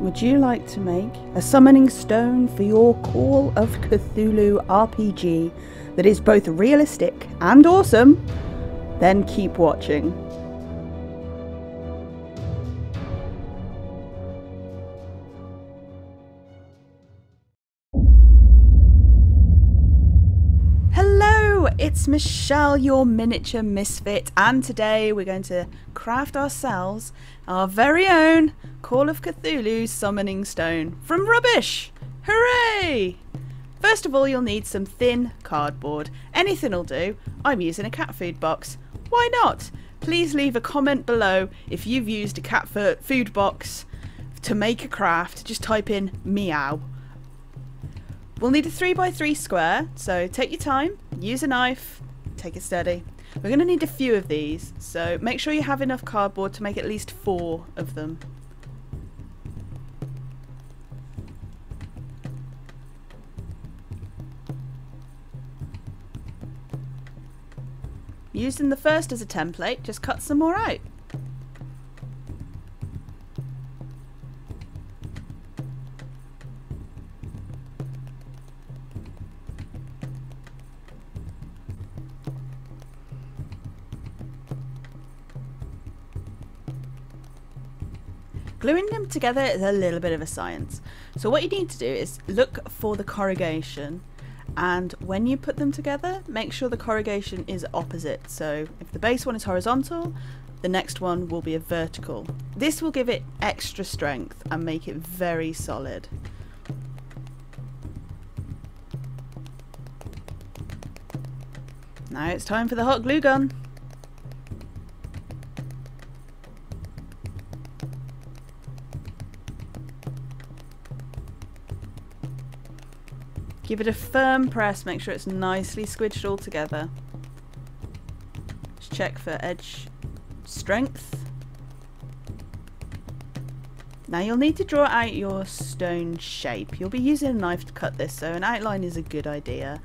would you like to make a summoning stone for your Call of Cthulhu RPG that is both realistic and awesome? Then keep watching. It's Michelle, your miniature misfit, and today we're going to craft ourselves our very own Call of Cthulhu summoning stone from rubbish. Hooray! First of all, you'll need some thin cardboard. Anything'll do. I'm using a cat food box. Why not? Please leave a comment below if you've used a cat food box to make a craft. Just type in meow. We'll need a 3x3 square, so take your time, use a knife, take it steady. We're going to need a few of these, so make sure you have enough cardboard to make at least four of them. Using the first as a template, just cut some more out. Gluing them together is a little bit of a science. So what you need to do is look for the corrugation and when you put them together make sure the corrugation is opposite. So if the base one is horizontal the next one will be a vertical. This will give it extra strength and make it very solid. Now it's time for the hot glue gun. Give it a firm press, make sure it's nicely squidged all together. Just check for edge strength. Now you'll need to draw out your stone shape. You'll be using a knife to cut this, so an outline is a good idea.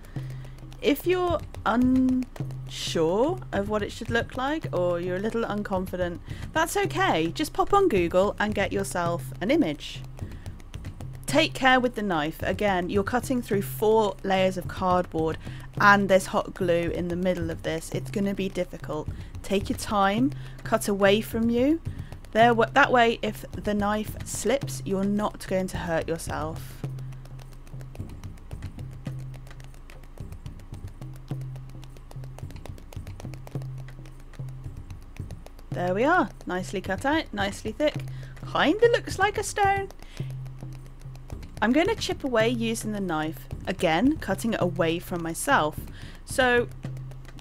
If you're unsure of what it should look like, or you're a little unconfident, that's okay. Just pop on Google and get yourself an image. Take care with the knife. Again, you're cutting through four layers of cardboard and there's hot glue in the middle of this. It's going to be difficult. Take your time, cut away from you. There, that way, if the knife slips, you're not going to hurt yourself. There we are, nicely cut out, nicely thick. Kinda looks like a stone. I'm going to chip away using the knife, again cutting it away from myself. So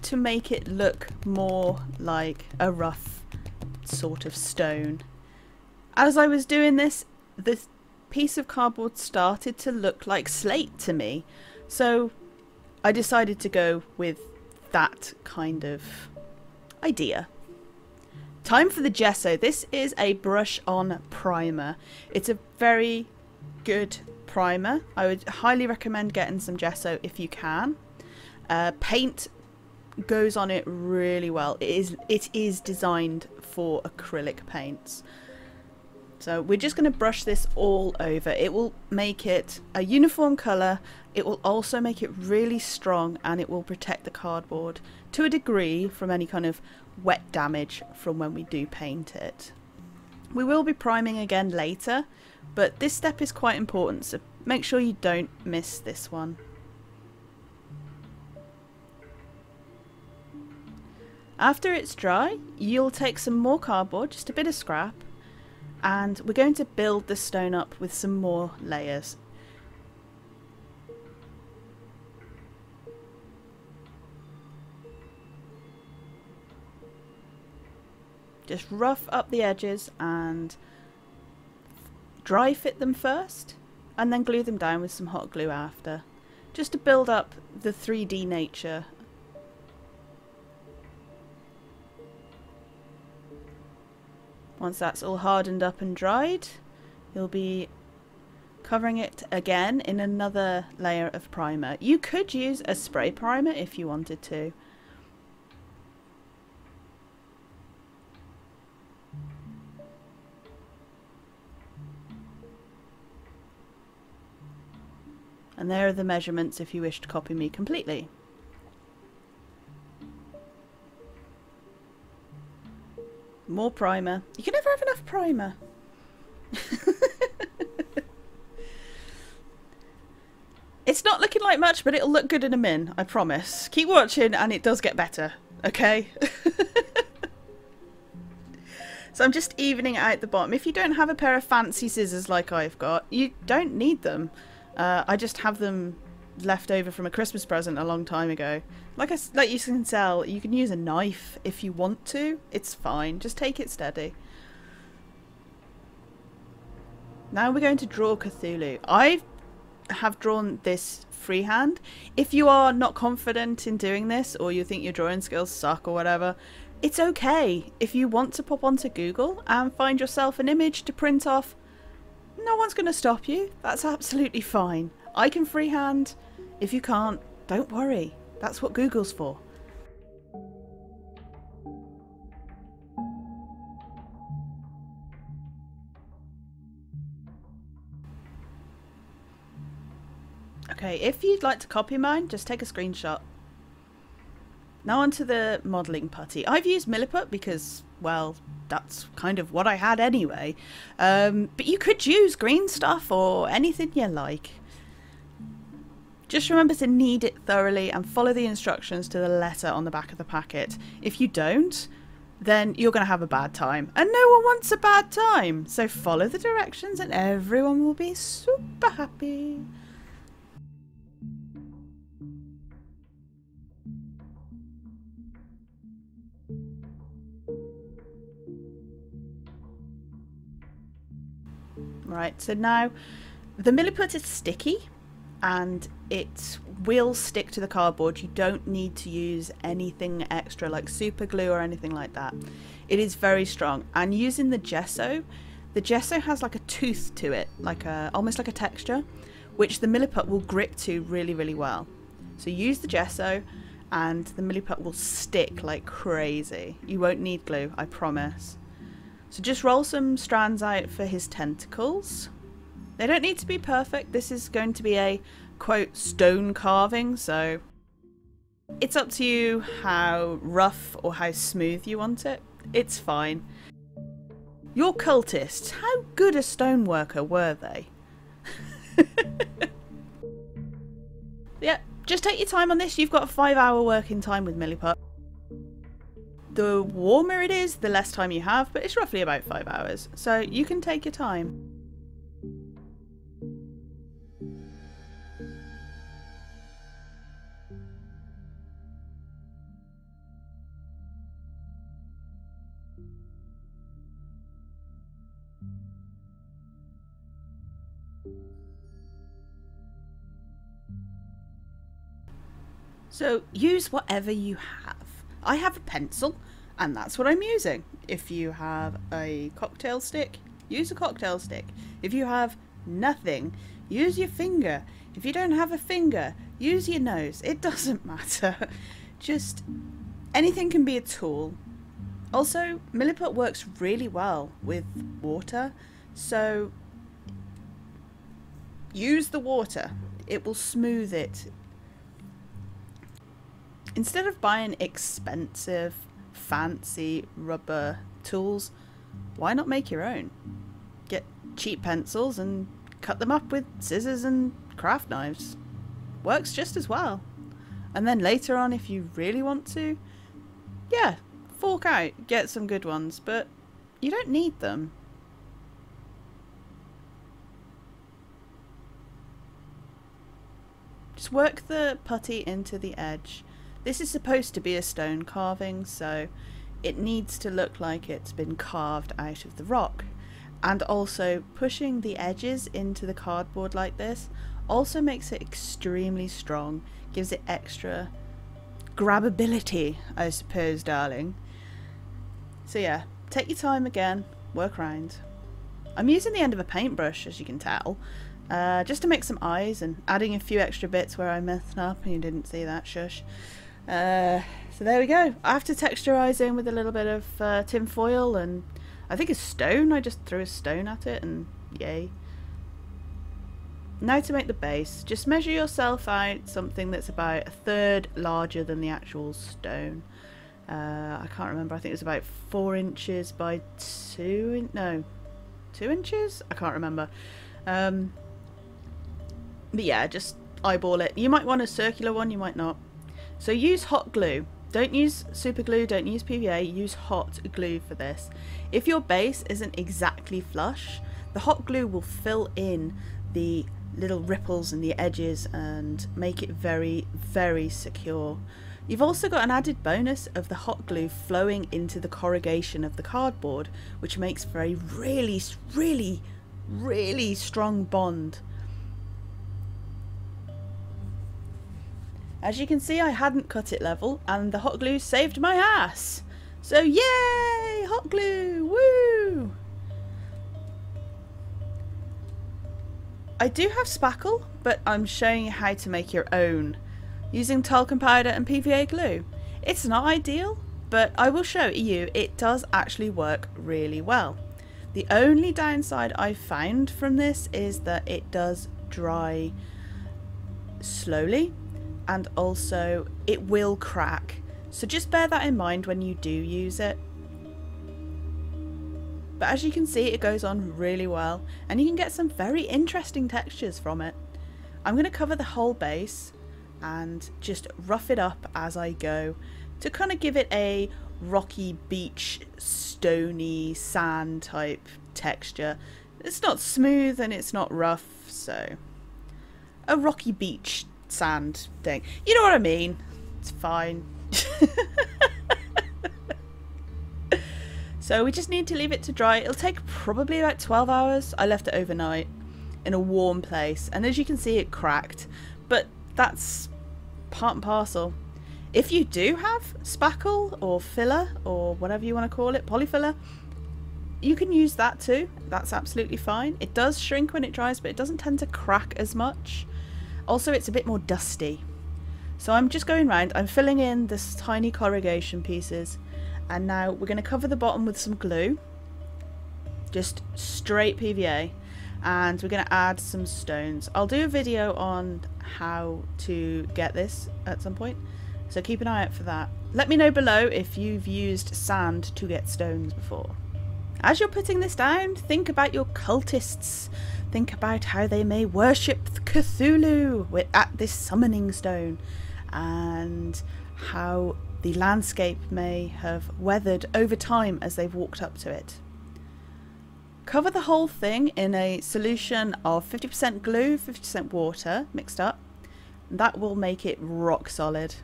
to make it look more like a rough sort of stone. As I was doing this, this piece of cardboard started to look like slate to me. So I decided to go with that kind of idea. Time for the gesso. This is a brush on primer. It's a very good primer. I would highly recommend getting some gesso if you can. Uh, paint goes on it really well. It is it is designed for acrylic paints. So we're just going to brush this all over. It will make it a uniform colour. It will also make it really strong and it will protect the cardboard to a degree from any kind of wet damage from when we do paint it. We will be priming again later but this step is quite important, so make sure you don't miss this one. After it's dry, you'll take some more cardboard, just a bit of scrap, and we're going to build the stone up with some more layers. Just rough up the edges and dry fit them first and then glue them down with some hot glue after. Just to build up the 3D nature. Once that's all hardened up and dried you'll be covering it again in another layer of primer. You could use a spray primer if you wanted to And there are the measurements if you wish to copy me completely. More primer. You can never have enough primer. it's not looking like much, but it'll look good in a min, I promise. Keep watching and it does get better, okay? so I'm just evening out the bottom. If you don't have a pair of fancy scissors like I've got, you don't need them. Uh, I just have them left over from a Christmas present a long time ago. Like I, like you can tell, you can use a knife if you want to. It's fine. Just take it steady. Now we're going to draw Cthulhu. I have drawn this freehand. If you are not confident in doing this or you think your drawing skills suck or whatever, it's okay. If you want to pop onto Google and find yourself an image to print off, no one's going to stop you. That's absolutely fine. I can freehand. If you can't, don't worry. That's what Google's for. Okay, if you'd like to copy mine, just take a screenshot. Now onto the modelling putty. I've used Milliput because, well, that's kind of what I had anyway. Um, but you could use green stuff or anything you like. Just remember to knead it thoroughly and follow the instructions to the letter on the back of the packet. If you don't, then you're going to have a bad time. And no one wants a bad time. So follow the directions and everyone will be super happy. Right, so now the milliput is sticky and it will stick to the cardboard. You don't need to use anything extra like super glue or anything like that. It is very strong. And using the gesso, the gesso has like a tooth to it, like a almost like a texture, which the milliput will grip to really, really well. So use the gesso and the milliput will stick like crazy. You won't need glue, I promise. So just roll some strands out for his tentacles. They don't need to be perfect. This is going to be a, quote, stone carving, so it's up to you how rough or how smooth you want it. It's fine. Your cultists, how good a stoneworker were they? yeah, just take your time on this. You've got a five hour working time with Milliput. The warmer it is, the less time you have, but it's roughly about five hours. So you can take your time. So use whatever you have. I have a pencil and that's what I'm using. If you have a cocktail stick, use a cocktail stick. If you have nothing, use your finger. If you don't have a finger, use your nose. It doesn't matter. Just anything can be a tool. Also, Milliput works really well with water, so use the water. It will smooth it instead of buying expensive, fancy rubber tools, why not make your own? Get cheap pencils and cut them up with scissors and craft knives. Works just as well. And then later on, if you really want to, yeah, fork out, get some good ones, but you don't need them. Just work the putty into the edge this is supposed to be a stone carving, so it needs to look like it's been carved out of the rock. And also, pushing the edges into the cardboard like this also makes it extremely strong, gives it extra grabability, I suppose, darling. So yeah, take your time again, work around. I'm using the end of a paintbrush, as you can tell, uh, just to make some eyes and adding a few extra bits where I messed up and you didn't see that, shush. Uh, so there we go. After texturizing with a little bit of uh, tin foil and I think a stone, I just threw a stone at it and yay. now to make the base, just measure yourself out something that's about a third larger than the actual stone. Uh, I can't remember, I think it was about four inches by two, in no, two inches? I can't remember. Um, but yeah, just eyeball it. You might want a circular one, you might not. So use hot glue. Don't use super glue, don't use PVA, use hot glue for this. If your base isn't exactly flush, the hot glue will fill in the little ripples and the edges and make it very, very secure. You've also got an added bonus of the hot glue flowing into the corrugation of the cardboard, which makes for a really, really, really strong bond. As you can see, I hadn't cut it level, and the hot glue saved my ass. So yay! Hot glue! Woo! I do have spackle, but I'm showing you how to make your own using talcum powder and PVA glue. It's not ideal, but I will show you it does actually work really well. The only downside I've found from this is that it does dry slowly and also it will crack. So just bear that in mind when you do use it. But as you can see it goes on really well and you can get some very interesting textures from it. I'm going to cover the whole base and just rough it up as I go to kind of give it a rocky beach stony sand type texture. It's not smooth and it's not rough so a rocky beach sand thing. You know what I mean? It's fine. so we just need to leave it to dry. It'll take probably about 12 hours. I left it overnight in a warm place and as you can see it cracked but that's part and parcel. If you do have spackle or filler or whatever you want to call it, polyfiller, you can use that too. That's absolutely fine. It does shrink when it dries but it doesn't tend to crack as much. Also, it's a bit more dusty. So I'm just going round, I'm filling in this tiny corrugation pieces, and now we're going to cover the bottom with some glue, just straight PVA, and we're going to add some stones. I'll do a video on how to get this at some point, so keep an eye out for that. Let me know below if you've used sand to get stones before. As you're putting this down, think about your cultists think about how they may worship Cthulhu at this summoning stone and how the landscape may have weathered over time as they've walked up to it. Cover the whole thing in a solution of 50% glue, 50% water mixed up. That will make it rock solid.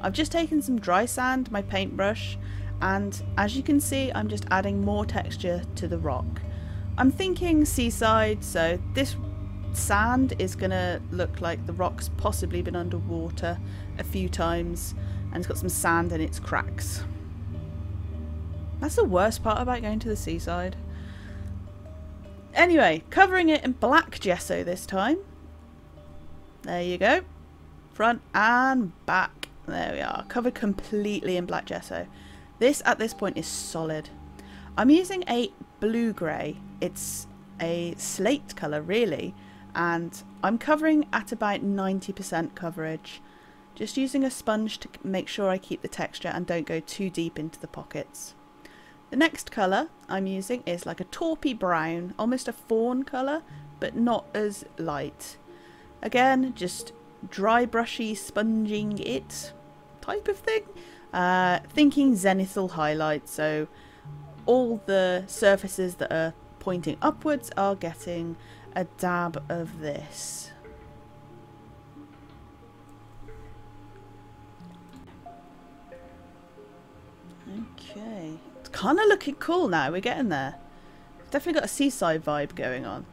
I've just taken some dry sand, my paintbrush, and as you can see I'm just adding more texture to the rock. I'm thinking seaside, so this sand is going to look like the rock's possibly been underwater a few times and it's got some sand in its cracks. That's the worst part about going to the seaside. Anyway, covering it in black gesso this time. There you go. Front and back. There we are. Covered completely in black gesso. This at this point is solid. I'm using a blue-grey. It's a slate colour really and I'm covering at about 90% coverage. Just using a sponge to make sure I keep the texture and don't go too deep into the pockets. The next colour I'm using is like a taupey brown, almost a fawn colour, but not as light. Again, just dry brushy sponging it type of thing. Uh, thinking zenithal highlight, so all the surfaces that are pointing upwards are getting a dab of this. Okay, it's kind of looking cool now, we're getting there. Definitely got a seaside vibe going on.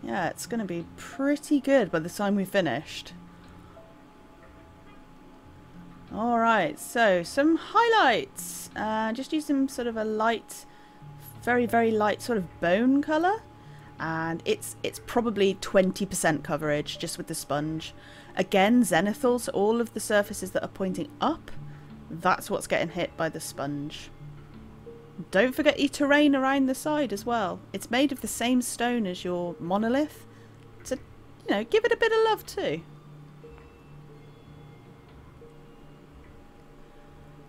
Yeah, it's going to be pretty good by the time we've finished. Alright, so some highlights. Uh, just using sort of a light, very, very light sort of bone colour. And it's it's probably 20% coverage just with the sponge. Again, zenithal, so all of the surfaces that are pointing up, that's what's getting hit by the sponge. Don't forget your terrain around the side as well. It's made of the same stone as your monolith, So, you know, give it a bit of love too.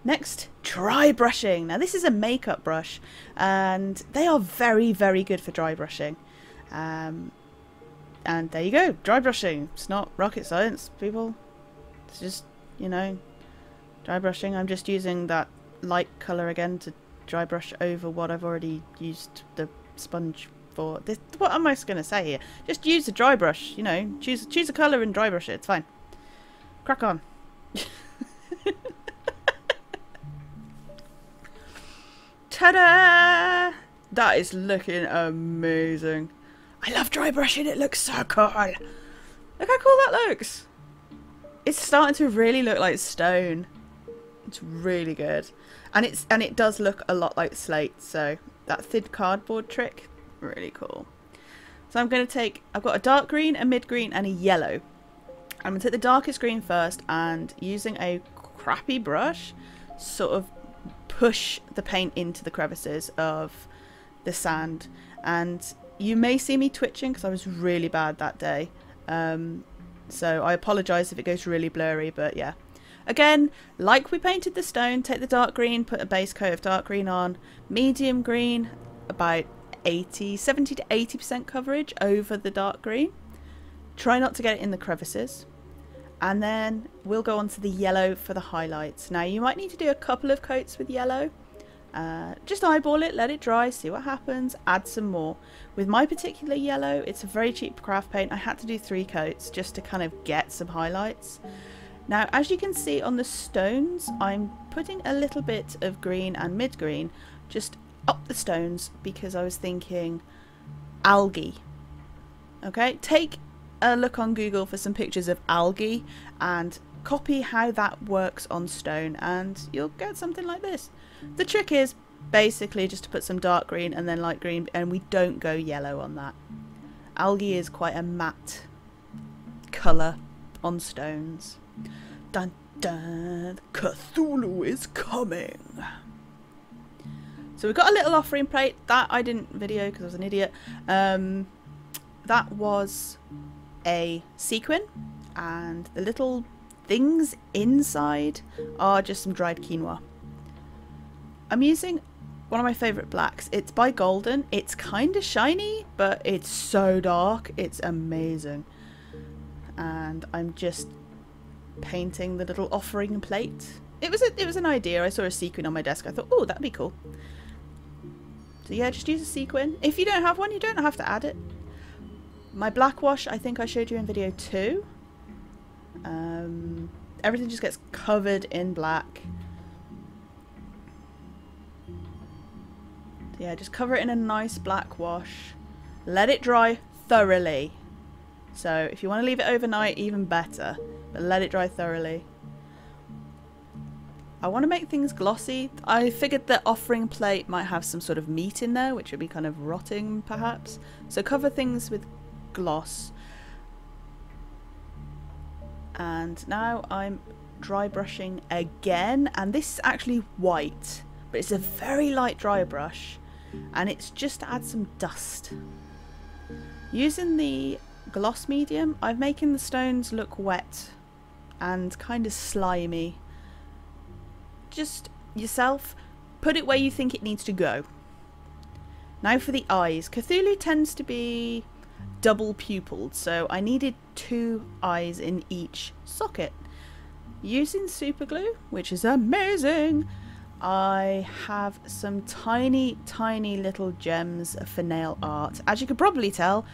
Next, dry brushing. Now this is a makeup brush and they are very, very good for dry brushing. Um, and there you go, dry brushing. It's not rocket science, people. It's just, you know, dry brushing. I'm just using that light colour again to dry brush over what I've already used the sponge for. This, what am I going to say here? Just use a dry brush, you know, choose, choose a colour and dry brush it, it's fine. Crack on. Ta-da! That is looking amazing. I love dry brushing, it looks so cool. Look how cool that looks. It's starting to really look like stone. It's really good. And it's and it does look a lot like slate, so that thin cardboard trick, really cool. So I'm going to take, I've got a dark green, a mid green and a yellow. I'm going to take the darkest green first and using a crappy brush, sort of push the paint into the crevices of the sand. And you may see me twitching because I was really bad that day. Um, so I apologise if it goes really blurry, but yeah. Again, like we painted the stone, take the dark green, put a base coat of dark green on, medium green, about 80, 70 to 80% coverage over the dark green. Try not to get it in the crevices. And then we'll go on to the yellow for the highlights. Now you might need to do a couple of coats with yellow. Uh, just eyeball it, let it dry, see what happens, add some more. With my particular yellow, it's a very cheap craft paint. I had to do three coats just to kind of get some highlights. Now, as you can see on the stones, I'm putting a little bit of green and mid-green just up the stones because I was thinking algae. Okay, take a look on Google for some pictures of algae and copy how that works on stone and you'll get something like this. The trick is basically just to put some dark green and then light green and we don't go yellow on that. Algae is quite a matte colour on stones. Dun dun, Cthulhu is coming. So we've got a little offering plate. That I didn't video because I was an idiot. Um, that was a sequin and the little things inside are just some dried quinoa. I'm using one of my favourite blacks. It's by Golden. It's kind of shiny, but it's so dark. It's amazing. And I'm just painting the little offering plate. It was a, it was an idea. I saw a sequin on my desk. I thought, oh, that'd be cool. So yeah, just use a sequin. If you don't have one, you don't have to add it. My black wash, I think I showed you in video two. Um, everything just gets covered in black. Yeah, just cover it in a nice black wash. Let it dry thoroughly. So if you want to leave it overnight, even better but let it dry thoroughly. I want to make things glossy. I figured the offering plate might have some sort of meat in there, which would be kind of rotting perhaps. So cover things with gloss. And now I'm dry brushing again. And this is actually white, but it's a very light dry brush. And it's just to add some dust. Using the gloss medium, I'm making the stones look wet and kind of slimy. Just yourself, put it where you think it needs to go. Now for the eyes. Cthulhu tends to be double pupilled, so I needed two eyes in each socket. Using super glue, which is amazing, I have some tiny, tiny little gems for nail art. As you can probably tell,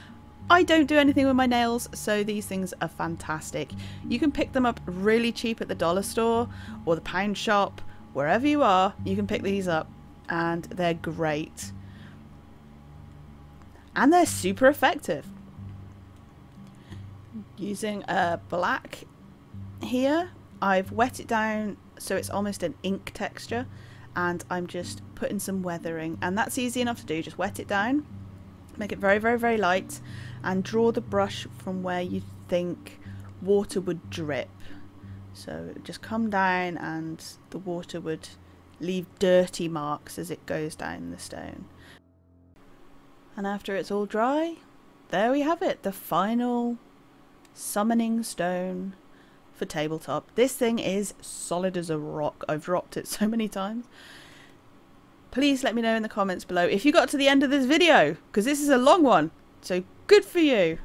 I don't do anything with my nails, so these things are fantastic. You can pick them up really cheap at the dollar store or the pound shop, wherever you are, you can pick these up and they're great. And they're super effective. Using a black here, I've wet it down so it's almost an ink texture and I'm just putting some weathering and that's easy enough to do, just wet it down make it very very very light and draw the brush from where you think water would drip. So just come down and the water would leave dirty marks as it goes down the stone and after it's all dry there we have it the final summoning stone for tabletop. This thing is solid as a rock. I've dropped it so many times. Please let me know in the comments below if you got to the end of this video, because this is a long one. So good for you.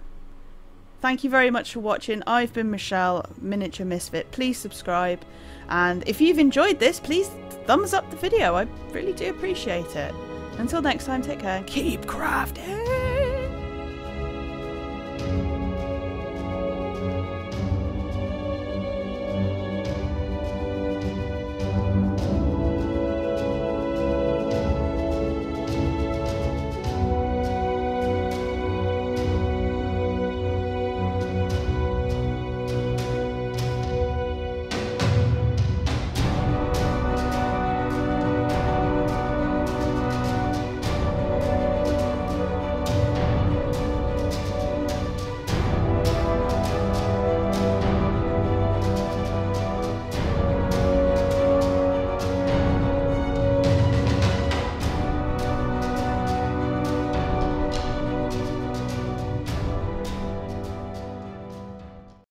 Thank you very much for watching. I've been Michelle, Miniature Misfit. Please subscribe. And if you've enjoyed this, please thumbs up the video. I really do appreciate it. Until next time, take care. Keep crafting!